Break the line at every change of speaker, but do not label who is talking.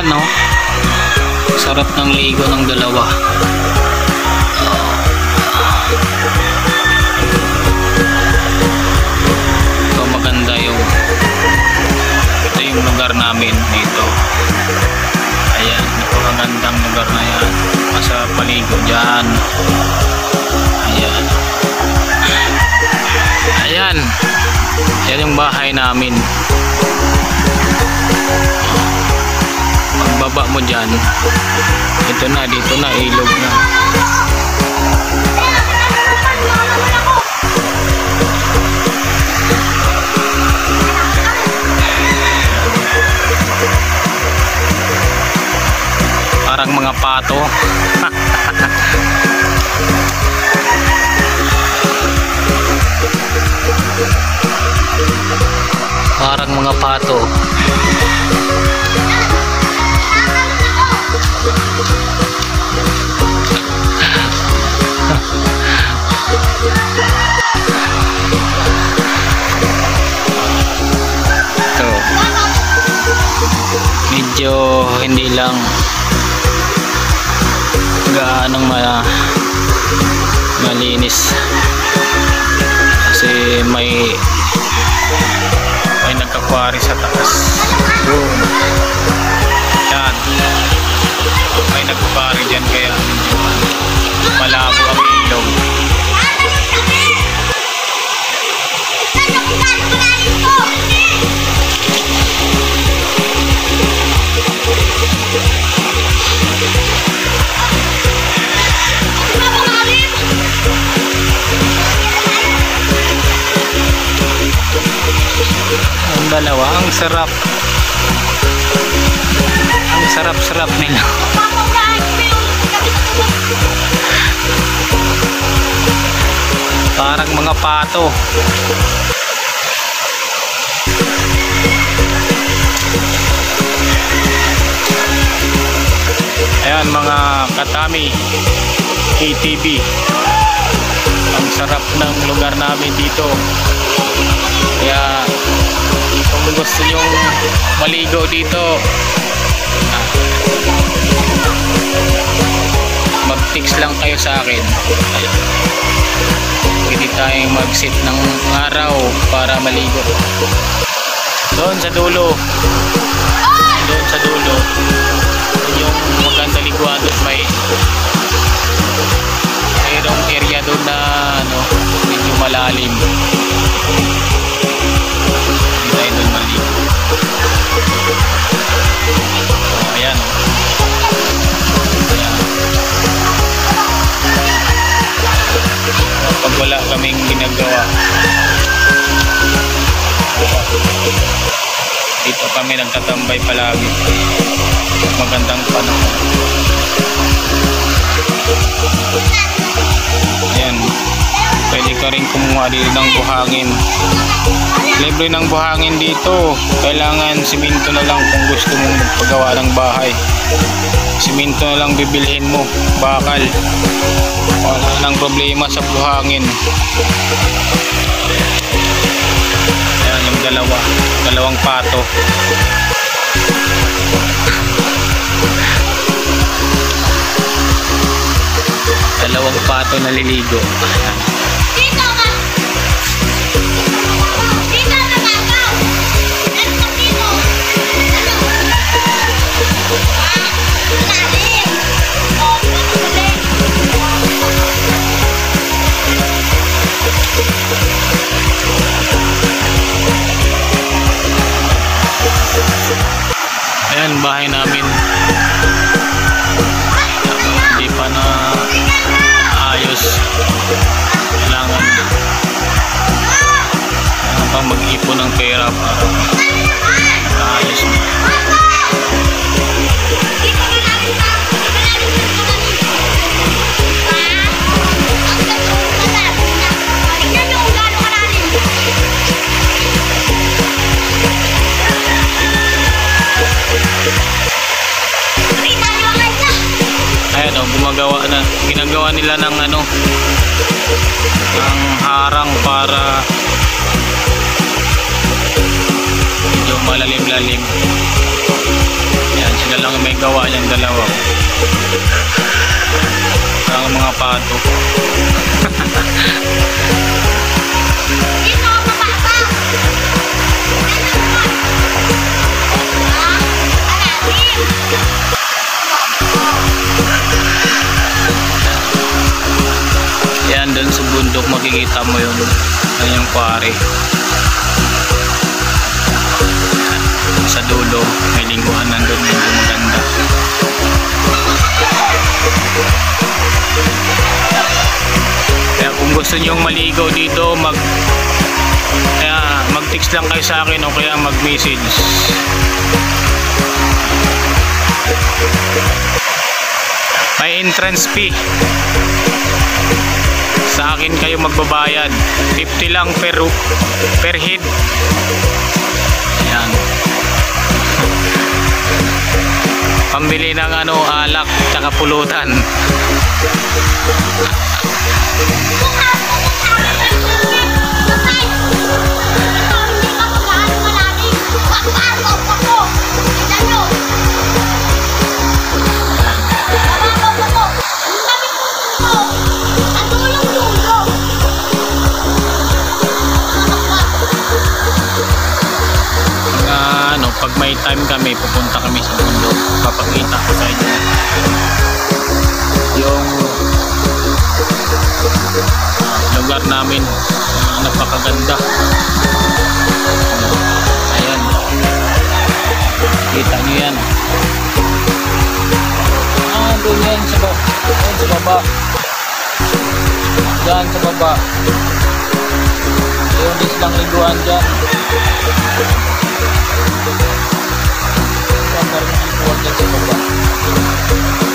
Ayan, no? Sarap ng ligo ng dalawa. Ito maganda yung ito yung lugar namin dito. Ayan, napakagandang lugar na yan. Sa paligo dyan. Ayan. Ayan. Yan yung bahay namin. Pagbaba mo dyan, ito na, dito na, ilog na. Parang mga pato. Parang mga pato. Hindi lang gaanong ma malinis. Kasi may may nagkakwari sa taas. Boom. yan. May nagkakwari dyan kaya malabo ang ilog ang dalawa. Ang sarap. Ang sarap sarap nila. Parang mga pato. Ayan mga katami ATV ang sarap ng lugar namin dito. Kaya gusto nyong maligo dito. Mag-text lang kayo sa akin. Ayan. pwede tayong mag-sit ng araw para maligo. Doon sa dulo. Doon sa dulo. Yun yung maganda liguan doon may mayroong area doon na ano, medyo malalim kami nagtatambay palagi. Magandang panahon. Ayan. Pwede ka rin kumuha dito ng buhangin. Libre ng buhangin dito. Kailangan siminto na lang kung gusto mong magpagawa ng bahay. Siminto na lang bibilhin mo bakal. Wala nang problema sa buhangin dalawa. Dalawang pato. Dalawang pato naliligo bahay namin. Hindi pa na ayos. Kailangan kailangan pang mag-ipon ng pera para maayos. na nila ng ano ng harang para medyo malalim-lalim yan Sila lang may gawa yung dalawa. Ang mga pato. makikita mo yun. Yan yung quarry. Sa dulo, may lingguhan nandun medyo maganda. Kaya kung gusto nyong maligaw dito, mag kaya mag-text lang kayo sa akin o kaya mag-message. May entrance fee sa akin kayo magbabayad. 50 lang per per head. Yan pambili ng ano alak tsaka pulutan pag may time kami pupunta kami sa bundok papakita ko sa inyo. Yung lugar namin napakaganda. Ayan. Kita nyo yan. Ah doon yan sa baba doon sa baba. Dyan sa baba. Yung islang liguan dyan gambarnya keluarga Jepang